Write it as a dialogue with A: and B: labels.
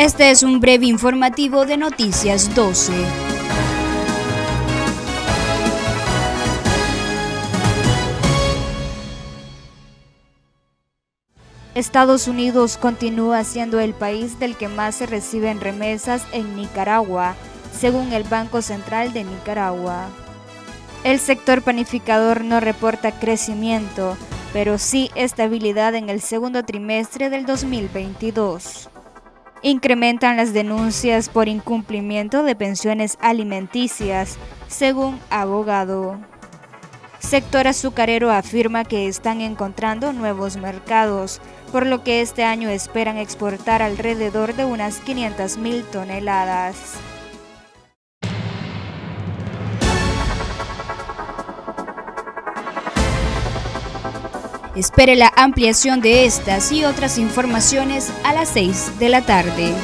A: Este es un breve informativo de Noticias 12. Estados Unidos continúa siendo el país del que más se reciben remesas en Nicaragua, según el Banco Central de Nicaragua. El sector panificador no reporta crecimiento, pero sí estabilidad en el segundo trimestre del 2022 incrementan las denuncias por incumplimiento de pensiones alimenticias, según abogado. Sector azucarero afirma que están encontrando nuevos mercados, por lo que este año esperan exportar alrededor de unas 500.000 toneladas. Espere la ampliación de estas y otras informaciones a las 6 de la tarde.